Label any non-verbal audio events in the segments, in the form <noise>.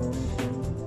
thank you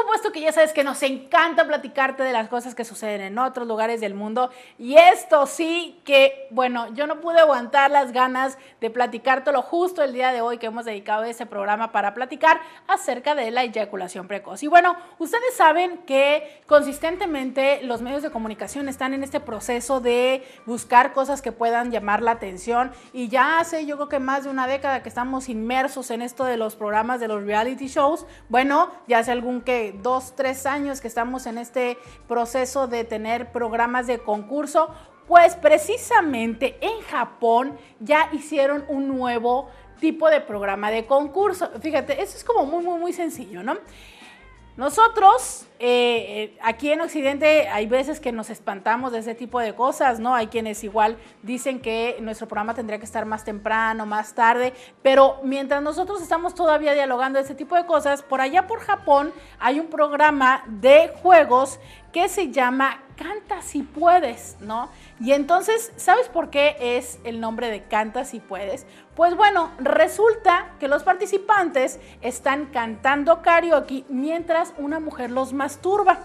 supuesto que ya sabes que nos encanta platicarte de las cosas que suceden en otros lugares del mundo. Y esto sí que, bueno, yo no pude aguantar las ganas de platicártelo justo el día de hoy que hemos dedicado ese programa para platicar acerca de la eyaculación precoz. Y bueno, ustedes saben que consistentemente los medios de comunicación están en este proceso de buscar cosas que puedan llamar la atención. Y ya hace yo creo que más de una década que estamos inmersos en esto de los programas de los reality shows. Bueno, ya hace algún dos, tres años que estamos en este proceso de tener programas de concurso, pues precisamente en Japón ya hicieron un nuevo tipo de programa de concurso. Fíjate, eso es como muy, muy, muy sencillo, ¿no? Nosotros, eh, eh, aquí en Occidente, hay veces que nos espantamos de ese tipo de cosas, ¿no? Hay quienes igual dicen que nuestro programa tendría que estar más temprano, más tarde, pero mientras nosotros estamos todavía dialogando de ese tipo de cosas, por allá por Japón hay un programa de juegos que se llama Si puedes, ¿no? Y entonces, ¿sabes por qué es el nombre de Canta si puedes? Pues bueno, resulta que los participantes están cantando karaoke mientras una mujer los masturba.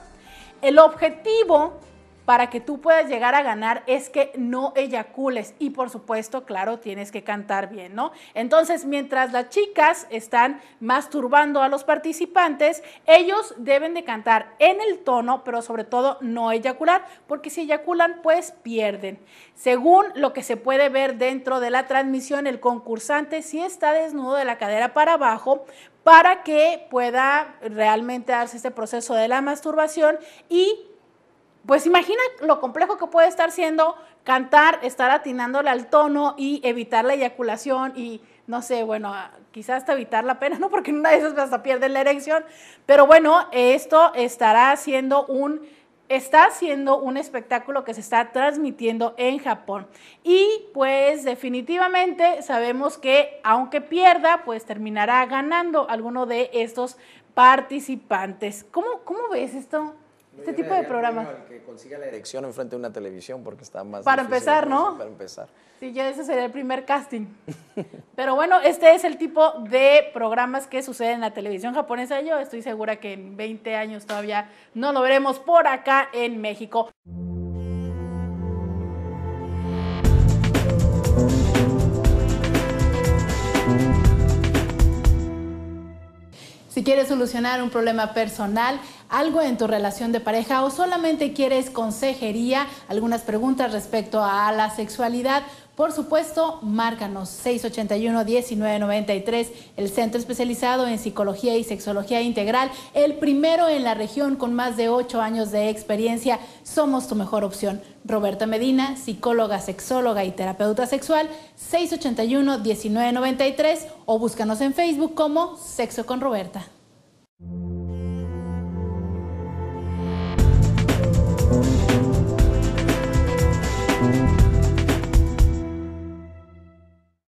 El objetivo para que tú puedas llegar a ganar es que no eyacules y por supuesto, claro, tienes que cantar bien, ¿no? Entonces, mientras las chicas están masturbando a los participantes, ellos deben de cantar en el tono, pero sobre todo no eyacular, porque si eyaculan, pues pierden. Según lo que se puede ver dentro de la transmisión, el concursante sí está desnudo de la cadera para abajo, para que pueda realmente darse este proceso de la masturbación y pues imagina lo complejo que puede estar siendo cantar, estar atinándole al tono y evitar la eyaculación y no sé, bueno, quizás hasta evitar la pena, <laughs> ¿no? Porque una de esas hasta pierde la erección. Pero bueno, esto estará haciendo un, está siendo un espectáculo que se está transmitiendo en Japón. Y pues definitivamente sabemos que aunque pierda, pues terminará ganando alguno de estos participantes. ¿Cómo, cómo ves esto? Este tipo de programas. Que consiga la erección enfrente de una televisión porque está más. Para empezar, ¿no? Para empezar. Sí, ya ese sería el primer casting. <laughs> Pero bueno, este es el tipo de programas que suceden en la televisión japonesa. Yo estoy segura que en 20 años todavía no lo veremos por acá en México. Quieres solucionar un problema personal, algo en tu relación de pareja o solamente quieres consejería, algunas preguntas respecto a la sexualidad, por supuesto, márcanos 681-1993, el centro especializado en psicología y sexología integral, el primero en la región con más de 8 años de experiencia. Somos tu mejor opción. Roberta Medina, psicóloga, sexóloga y terapeuta sexual, 681-1993 o búscanos en Facebook como Sexo con Roberta.